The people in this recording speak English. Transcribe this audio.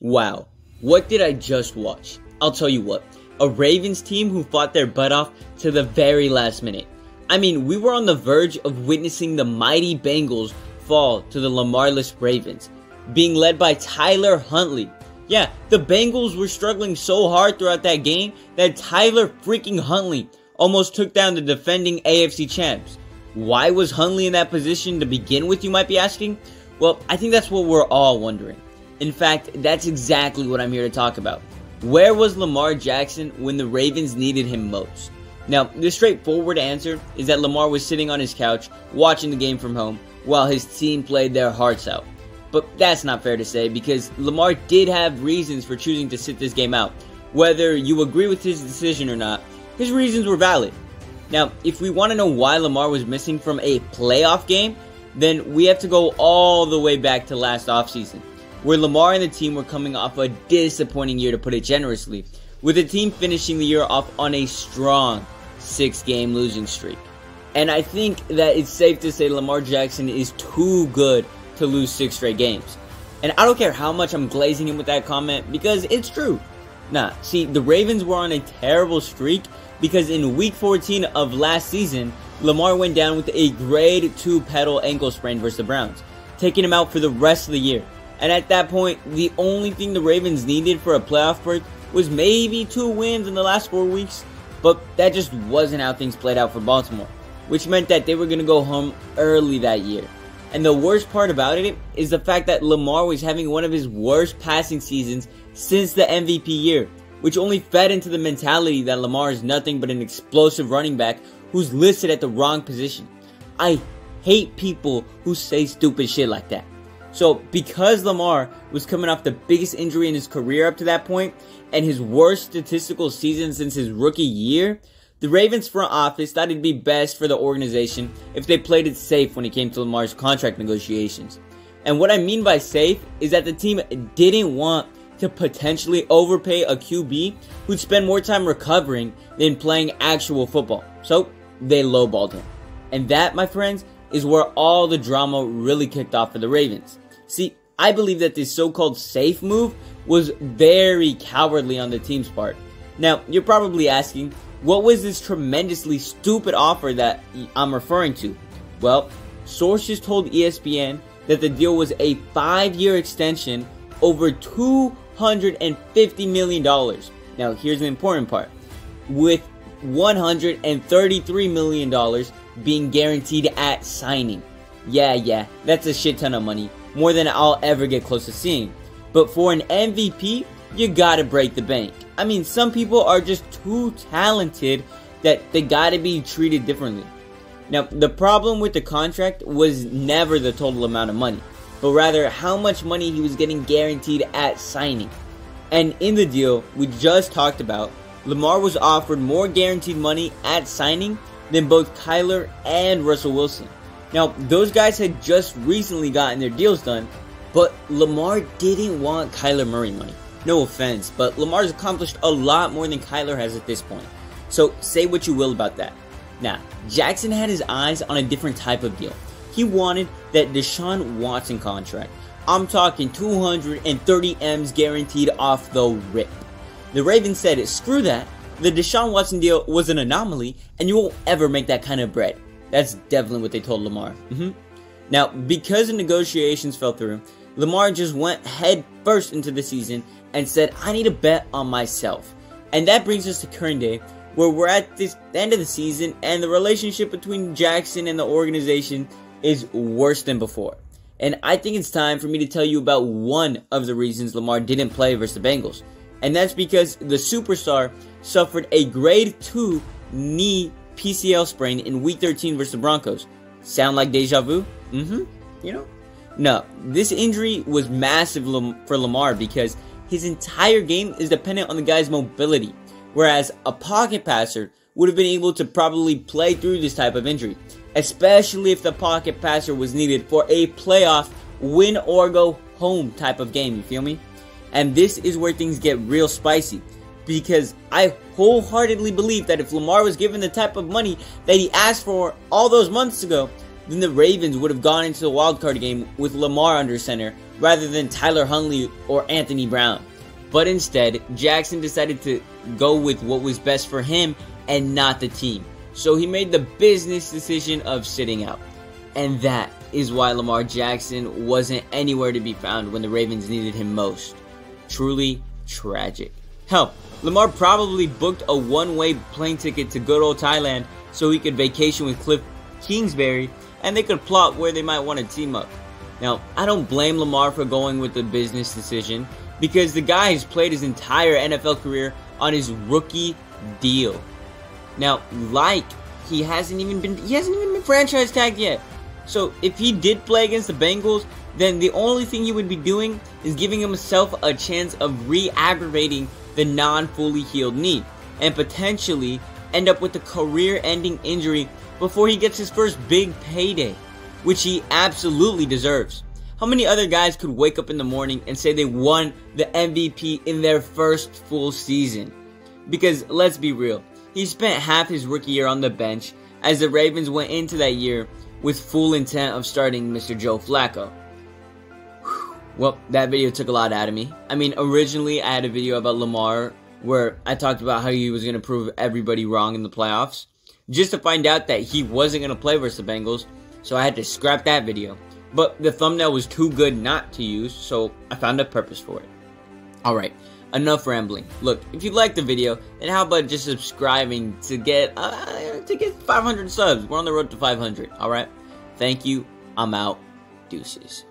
Wow, what did I just watch? I'll tell you what, a Ravens team who fought their butt off to the very last minute. I mean, we were on the verge of witnessing the mighty Bengals fall to the Lamarless Ravens, being led by Tyler Huntley. Yeah, the Bengals were struggling so hard throughout that game that Tyler freaking Huntley almost took down the defending AFC champs. Why was Huntley in that position to begin with, you might be asking? Well, I think that's what we're all wondering. In fact, that's exactly what I'm here to talk about. Where was Lamar Jackson when the Ravens needed him most? Now, the straightforward answer is that Lamar was sitting on his couch watching the game from home while his team played their hearts out. But that's not fair to say because Lamar did have reasons for choosing to sit this game out. Whether you agree with his decision or not, his reasons were valid. Now, if we want to know why Lamar was missing from a playoff game, then we have to go all the way back to last offseason where Lamar and the team were coming off a disappointing year to put it generously, with the team finishing the year off on a strong six game losing streak. And I think that it's safe to say Lamar Jackson is too good to lose six straight games. And I don't care how much I'm glazing him with that comment because it's true. Nah, see, the Ravens were on a terrible streak because in week 14 of last season, Lamar went down with a grade 2 pedal ankle sprain versus the Browns, taking him out for the rest of the year. And at that point, the only thing the Ravens needed for a playoff berth was maybe two wins in the last four weeks, but that just wasn't how things played out for Baltimore, which meant that they were going to go home early that year. And the worst part about it is the fact that Lamar was having one of his worst passing seasons since the MVP year, which only fed into the mentality that Lamar is nothing but an explosive running back who's listed at the wrong position. I hate people who say stupid shit like that. So, because Lamar was coming off the biggest injury in his career up to that point and his worst statistical season since his rookie year, the Ravens front office thought it'd be best for the organization if they played it safe when it came to Lamar's contract negotiations. And what I mean by safe is that the team didn't want to potentially overpay a QB who'd spend more time recovering than playing actual football. So they lowballed him. And that, my friends, is where all the drama really kicked off for the Ravens. See, I believe that this so-called safe move was very cowardly on the team's part. Now, you're probably asking, what was this tremendously stupid offer that I'm referring to? Well, sources told ESPN that the deal was a five-year extension over $250 million. Now, here's the important part. With $133 million being guaranteed at signing. Yeah, yeah, that's a shit ton of money. More than I'll ever get close to seeing. But for an MVP, you gotta break the bank. I mean, some people are just too talented that they gotta be treated differently. Now, the problem with the contract was never the total amount of money, but rather how much money he was getting guaranteed at signing. And in the deal we just talked about, Lamar was offered more guaranteed money at signing than both Kyler and Russell Wilson. Now, those guys had just recently gotten their deals done, but Lamar didn't want Kyler Murray money. No offense, but Lamar's accomplished a lot more than Kyler has at this point. So say what you will about that. Now, Jackson had his eyes on a different type of deal. He wanted that Deshaun Watson contract. I'm talking 230 M's guaranteed off the rip. The Ravens said, screw that. The Deshaun Watson deal was an anomaly, and you won't ever make that kind of bread. That's definitely what they told Lamar. Mm-hmm. Now, because the negotiations fell through, Lamar just went head first into the season and said, I need to bet on myself. And that brings us to current day, where we're at this end of the season, and the relationship between Jackson and the organization is worse than before. And I think it's time for me to tell you about one of the reasons Lamar didn't play versus the Bengals. And that's because the superstar suffered a grade 2 knee PCL sprain in Week 13 versus the Broncos. Sound like deja vu? Mm-hmm. You know? No, this injury was massive for Lamar because his entire game is dependent on the guy's mobility, whereas a pocket passer would have been able to probably play through this type of injury, especially if the pocket passer was needed for a playoff win or go home type of game, you feel me? And this is where things get real spicy because I wholeheartedly believe that if Lamar was given the type of money that he asked for all those months ago, then the Ravens would have gone into the wildcard game with Lamar under center rather than Tyler Huntley or Anthony Brown. But instead, Jackson decided to go with what was best for him and not the team. So he made the business decision of sitting out. And that is why Lamar Jackson wasn't anywhere to be found when the Ravens needed him most. Truly tragic. Hell, Lamar probably booked a one way plane ticket to good old Thailand so he could vacation with Cliff Kingsbury and they could plot where they might want to team up. Now, I don't blame Lamar for going with the business decision because the guy has played his entire NFL career on his rookie deal. Now, like he hasn't even been he hasn't even been franchise tagged yet. So if he did play against the Bengals, then the only thing he would be doing is giving himself a chance of re-aggravating the non-fully healed knee and potentially end up with a career-ending injury before he gets his first big payday, which he absolutely deserves. How many other guys could wake up in the morning and say they won the MVP in their first full season? Because let's be real, he spent half his rookie year on the bench as the Ravens went into that year with full intent of starting Mr. Joe Flacco. Well, that video took a lot out of me. I mean, originally I had a video about Lamar where I talked about how he was going to prove everybody wrong in the playoffs, just to find out that he wasn't going to play versus the Bengals, so I had to scrap that video. But the thumbnail was too good not to use, so I found a purpose for it. Alright, enough rambling. Look, if you liked the video, then how about just subscribing to get uh, to get 500 subs? We're on the road to 500. All right. Thank you. I'm out. Deuces.